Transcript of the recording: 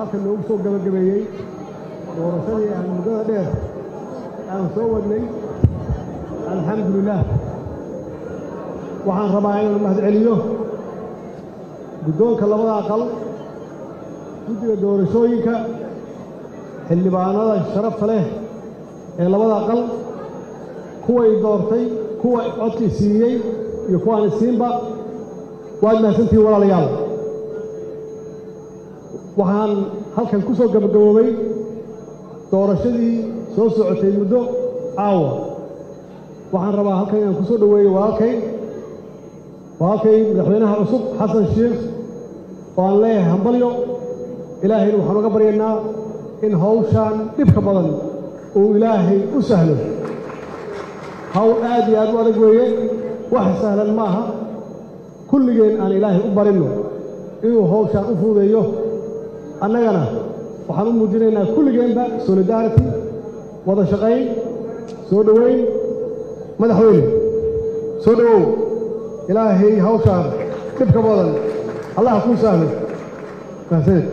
halka noogu soo gabagabeeyey doorashadii aan muddada dheer aan soo wadnay alxamdulilaah waxaan rabaa inaan mahad celiyo guddoonka labada aqal guddiga doorashooyinka xildhibaanada sharafta leh ee labada aqal kuway doortay kuwa codkii siiyey iyo kuwaan isiinba waad mahadsantihiin walaalayaal waxaan halkan ku soo gabagaboobay doorashadii soo socotay muddo caawa waxaan rabaa halkan inaan ku soo dhoweeyo walaalkay walaalkay madaxweynaha cusub xasan sheikh. Oo aan leeyahay hambalyo. Ilaahayna waxaan uga baryaynaa in hawshaan dhibka badan uu ilaahay u sahlo. Hawl aad iyo aad u adag weeye. Wax sahlan ma aha kulligeen aan ilaahay u barinno inuu hawshaan u fuudeeyo annagana waxaan u muujinaynaa kulligeenba solidarity wada shaqayn soo dhoweyn madaxweyne. Soo dhowow ilaahay hawshaan dhibka badan. Allaha kuu sahlo mahadsaned